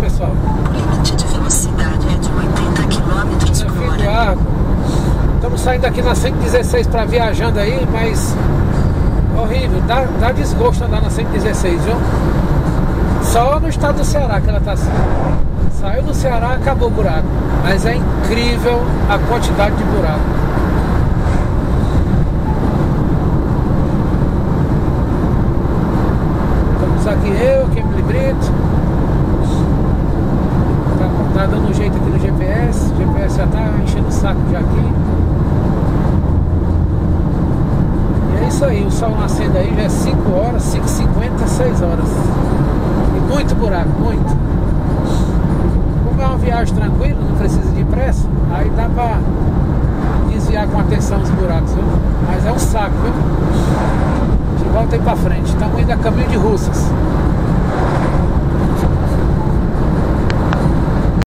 pessoal? O limite de velocidade é de 80 km por hora. Estamos saindo aqui na 116 para viajando aí, mas horrível, dá, dá desgosto andar na 116, viu? Só no estado do Ceará que ela tá assim. Saiu do Ceará, acabou o buraco. Mas é incrível a quantidade de buraco. Estamos aqui eu, Kimberly Brito. Já tá enchendo o saco já aqui. E é isso aí, o sol nascendo aí já é 5 horas, 5h50, 6 horas. E muito buraco, muito. Como é uma viagem tranquila, não precisa de pressa, aí dá pra desviar com atenção os buracos, viu? Mas é um saco, viu? De volta aí pra frente. Estamos indo a caminho de Russas.